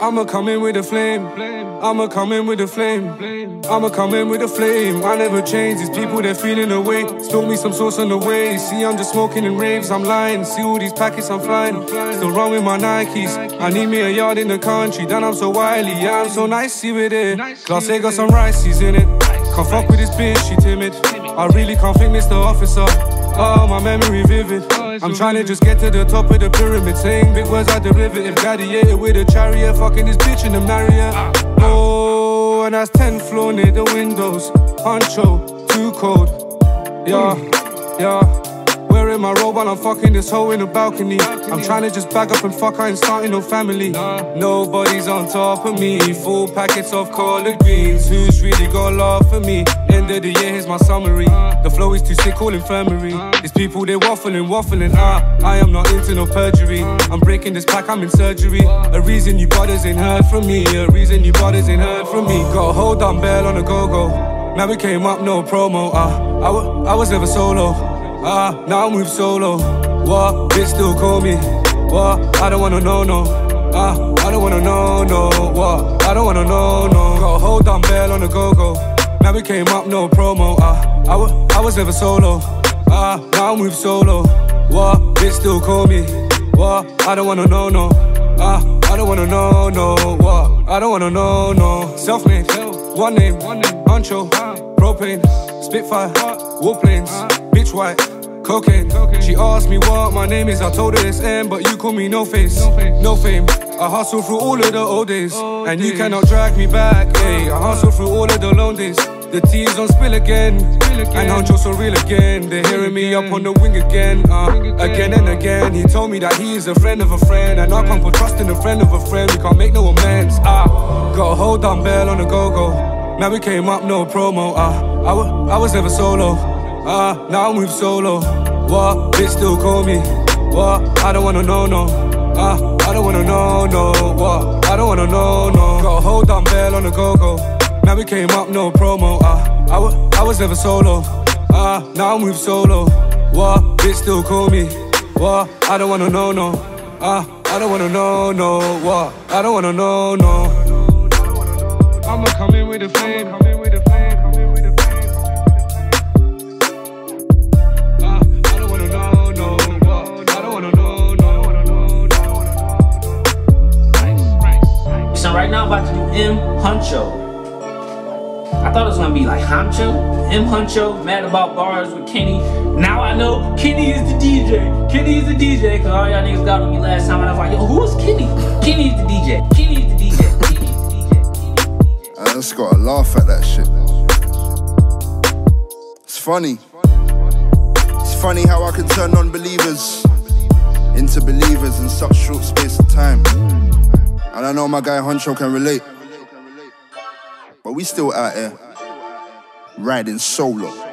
I'ma come in with a flame. I'ma come in with a flame. I'ma come in with a flame. I never change. These people they're feeling away. Stole me some sauce on the way. See, I'm just smoking in raves. I'm lying. See all these packets I'm flying. Still wrong with my Nikes. I need me a yard in the country. Then I'm so wily. Yeah, I'm so nicey with it. Class A got some rices in it. Can't fuck with this bitch. She timid. I really can't think, Mr. Officer. Oh, my memory vivid. Oh, I'm trying to just get to the top of the pyramid. Saying big words are derivative. Gladiator with a chariot. Fucking this bitch in the Marriott. Oh, and that's 10th floor near the windows. Huncho, too cold. Yeah, yeah. Wearing my robe while I'm fucking this hoe in the balcony. I'm trying to just bag up and fuck, I ain't starting no family. Nobody's on top of me. Full packets of collard greens. Who's really got love my summary. The flow is too sick, call infirmary. These people, they waffling, waffling. Ah, I am not into no perjury. I'm breaking this pack, I'm in surgery. A reason you brothers ain't heard from me. A reason you brothers ain't heard from me. Got a whole dumbbell on the go go. Now we came up, no promo. Ah, I, I was never solo. Ah, now I'm with solo. What? Bitch still call me. What? I don't wanna know, no. Ah, I don't wanna know, no. What? I don't wanna know, no. Got a whole dumbbell on the go go. Now we came up, no promo. Ah, I, w- I was never solo. Ah, now I'm with solo. What? Bitch still call me. What? I don't wanna know, no. Ah, I don't wanna know, no. What? I don't wanna know, no. Self made, one name, one name, Huncho, propane, spitfire, warplanes, bitch white, cocaine. She asked me what my name is, I told her it's M, but you call me no face, no fame. I hustle through all of the old days, and you cannot drag me back. Hey, I hustle through all of the lone days. The tea's on spill again, and Huncho so real again. They're hearing me up on the wing again, uh, again and again. He told me that he is a friend of a friend, and I come for trusting a friend of a friend. We can't make no amends. Ah, got a whole dumbbell on the go go. Now we came up, no promo. Ah, I, w- I was never solo. Ah, now I'm with solo. What? Bitch still call me. What? I don't wanna know, no. Ah, I don't wanna know, no. What? I don't wanna know, no. Got a whole dumbbell on the go go. Now we came up, no promo. Ah, I, w- I was never solo. Ah, now I'm with solo. What? Bitch still call me. What? I don't wanna know, no. Ah, I don't wanna know, no. What? I don't wanna know, no. I'ma come in with a flame. Right now I'm about to do M Huncho. I thought it was gonna be like Honcho, M Huncho, Mad About Bars with Kenny. Now I know Kenny is the DJ. Kenny is the DJ, cause all y'all niggas got on me last time and I was like, yo, who is Kenny? Kenny is the DJ. Kenny is the DJ. The DJ. DJ. Uh, I just gotta laugh at that shit. It's funny. It's funny how I can turn non-believers into believers in such short space of time. And I know my guy Huncho can relate. But we still out here riding solo.